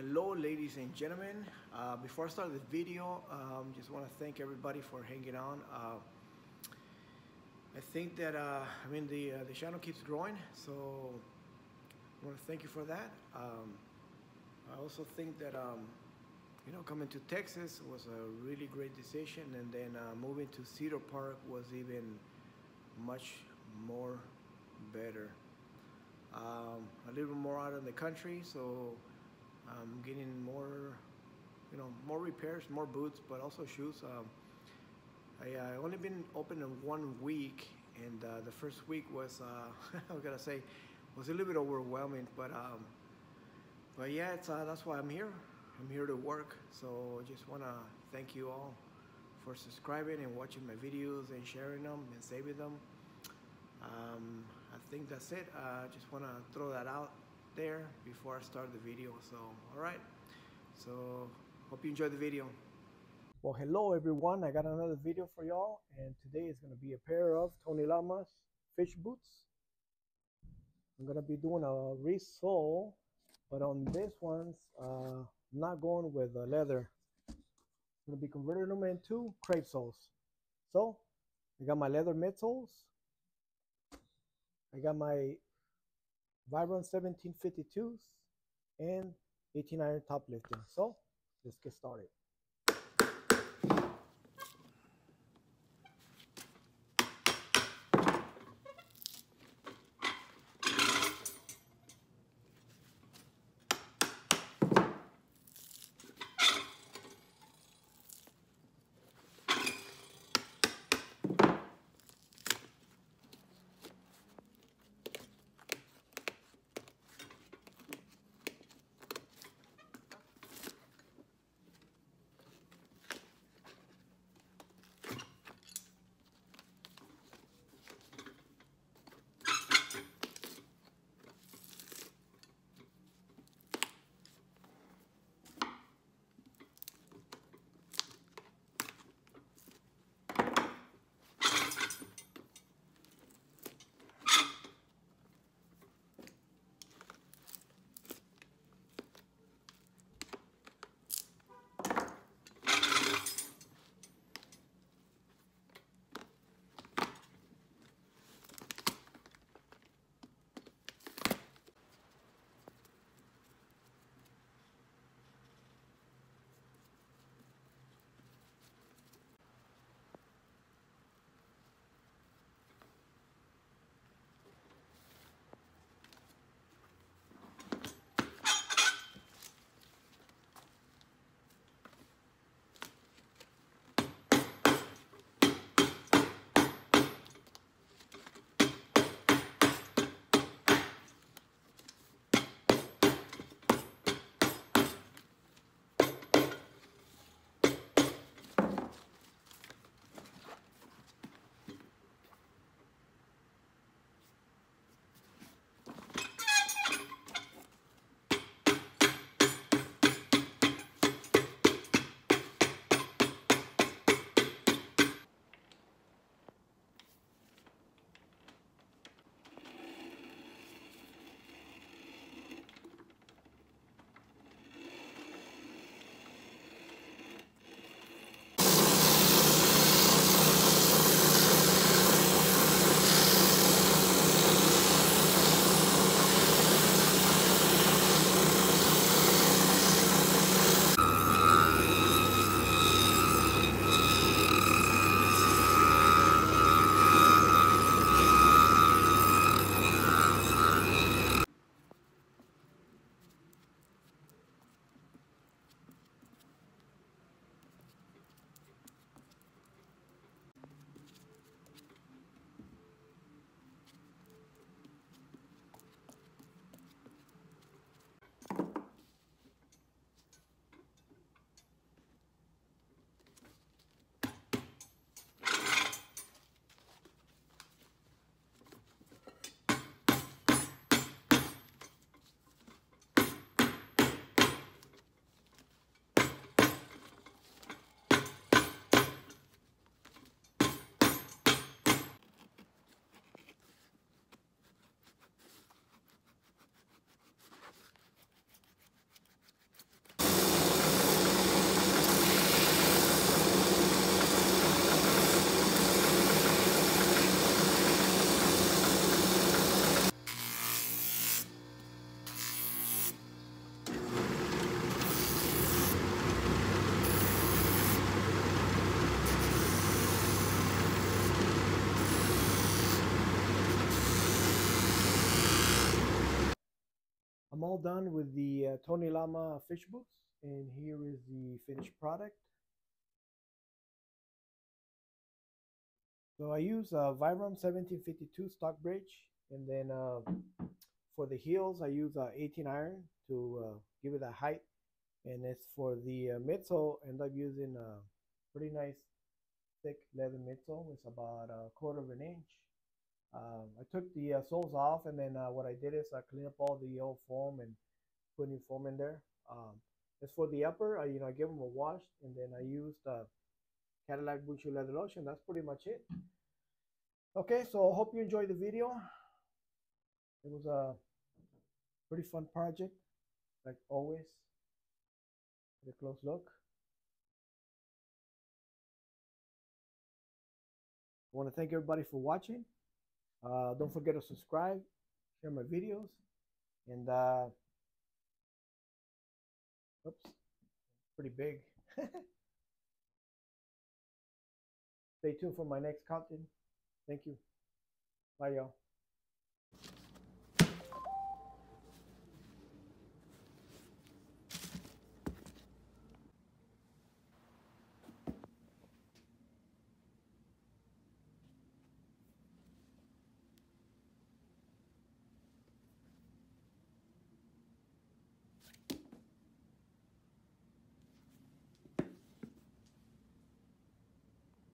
hello ladies and gentlemen. Uh, before I start the video um, just want to thank everybody for hanging on. Uh, I think that uh, I mean the uh, the channel keeps growing so I want to thank you for that. Um, I also think that um, you know coming to Texas was a really great decision and then uh, moving to Cedar Park was even much more better. Um, a little more out in the country so I'm getting more, you know, more repairs, more boots, but also shoes. Um, I uh, only been open in one week, and uh, the first week was, uh, I gotta say, was a little bit overwhelming. But um, but yeah, it's, uh, that's why I'm here. I'm here to work. So I just wanna thank you all for subscribing and watching my videos and sharing them and saving them. Um, I think that's it. I just wanna throw that out there before I start the video. So, all right. So, hope you enjoy the video. Well, hello everyone. I got another video for y'all, and today is going to be a pair of Tony Lama's fish boots. I'm going to be doing a resole, but on this one's uh, not going with the leather. I'm going to be converting them into crepe soles. So, I got my leather midsoles. I got my Vibram 1752s, and 18 iron top lifting. So let's get started. All done with the uh, Tony Lama fish boots, and here is the finished product. So I use uh, Vibram 1752 stock bridge, and then uh, for the heels I use uh, 18 iron to uh, give it a height, and it's for the uh, midsole. End up using a pretty nice thick leather midsole. It's about a quarter of an inch. Um, I took the uh, soles off, and then uh, what I did is I cleaned up all the old foam and put new foam in there. Um, as for the upper, I, you know, I give them a wash, and then I used uh, Cadillac Blue Leather Lotion. That's pretty much it. Okay, so I hope you enjoyed the video. It was a pretty fun project, like always. Get a close look. I want to thank everybody for watching. Uh, don't forget to subscribe, share my videos, and uh, oops, pretty big. Stay tuned for my next content. Thank you. Bye, y'all.